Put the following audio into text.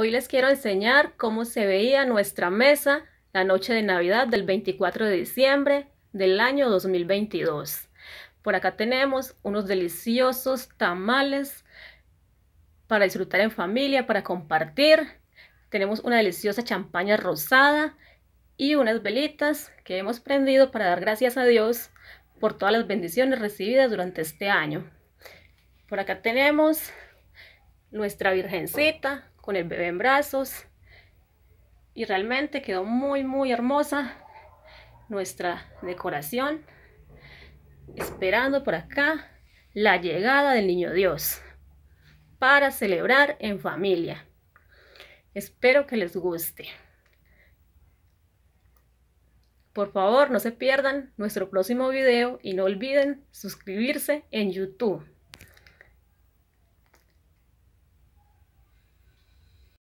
Hoy les quiero enseñar cómo se veía nuestra mesa la noche de Navidad del 24 de diciembre del año 2022. Por acá tenemos unos deliciosos tamales para disfrutar en familia, para compartir. Tenemos una deliciosa champaña rosada y unas velitas que hemos prendido para dar gracias a Dios por todas las bendiciones recibidas durante este año. Por acá tenemos nuestra virgencita con el bebé en brazos. Y realmente quedó muy, muy hermosa nuestra decoración. Esperando por acá la llegada del Niño Dios para celebrar en familia. Espero que les guste. Por favor, no se pierdan nuestro próximo video y no olviden suscribirse en YouTube.